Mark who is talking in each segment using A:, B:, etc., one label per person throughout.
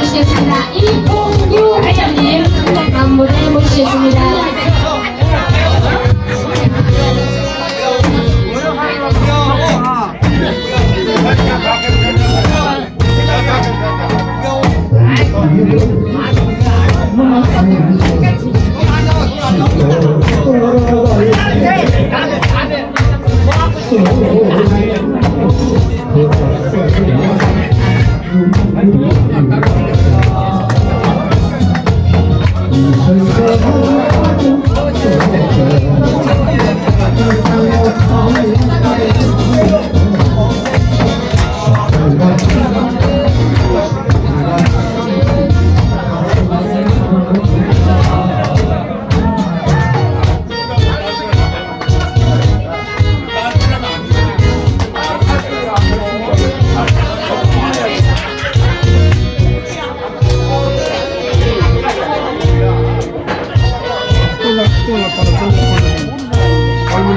A: 모시겠습니다. 이봉규 회장님 다음 무대에 모시겠습니다. 네, 회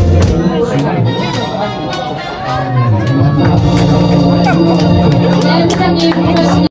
A: 如果说你曾苦